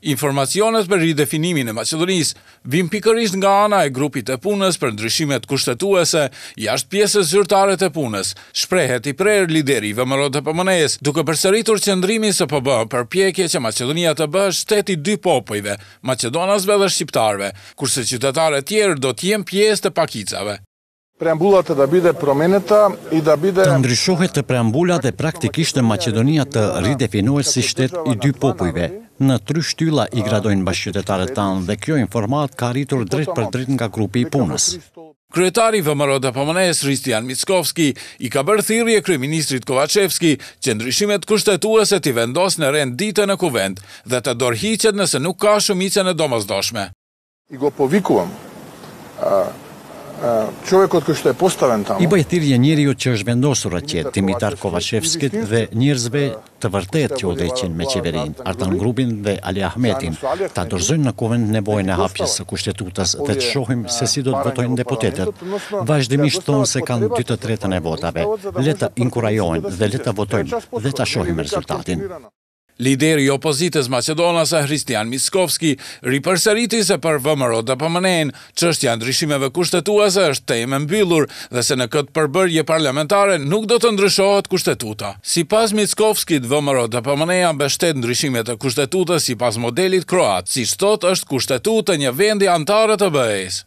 Informacionet për ridefinimin e Maqedonisë vijnë pikërisht nga ana e grupit të punës për ndryshimet kushtetuese jashtë pjesës zyrtare të punës, shprehet i prerë lideri i VMRO-DPMNE-së, duke përsëritur qëndrimin se po bëhen përpjekje që Maqedonia të bëhet shtet i dy popujve, maqedonasve dhe shqiptarëve, kurse qytetarët tjerë do të jenë pjesë të pakicave. Preambulata da bide promeneta i da bide. Të ndryshohet preambula dhe praktikisht Maqedonia të ridefinohet si shtet i dy popujve. Në tri shtylla i gradojnë bashkëqytetarët tanë dhe kjo informatë ka arritur drejtpërdrejt nga grupi i punës. Kryetari i VMRO-DPMNE-së, Hristijan Mickovski, i ka bërë thirrje kryeministrit Kovaçevski që ndryshimet kushtetuese t'i vendosë në rend dite në Kuvend dhe të dorëhiqet nëse nuk ka shumicën e domosdoshme. I go povikuvam çovekot koj shto e postaven tamu. I bëj thirrje njeriut që është vendosur atje, Dimitar Kovaçevskit dhe njerëzve të vërtetë që udhëheqin me qeverinë, Artan Grubin dhe Ali Ahmetin, ta dorëzojnë në Kuvend nevojën e hapjes së Kushtetutës dhe të shohim se si do të votojnë deputetët. Vazhdimisht thonë se kanë dy të tretën e votave. Le të inkurajohen dhe le të votojmë dhe ta shohim rezultatin. Lideri i opozitës maqedonase, Hristijan Mickovski, ripërsëriti se për VMRO-DPMNE-në, çështja e ndryshimeve kushtetuese është temë e mbyllur dhe se në këtë përbërje parlamentare nuk do të ndryshohet Kushtetuta. Sipas Mickovskit, VMRO-DPMNE-ja mbështet ndryshime të Kushtetutës sipas modelit kroat, siç thotë është Kushtetutë e një vendi anëtar të BE-së.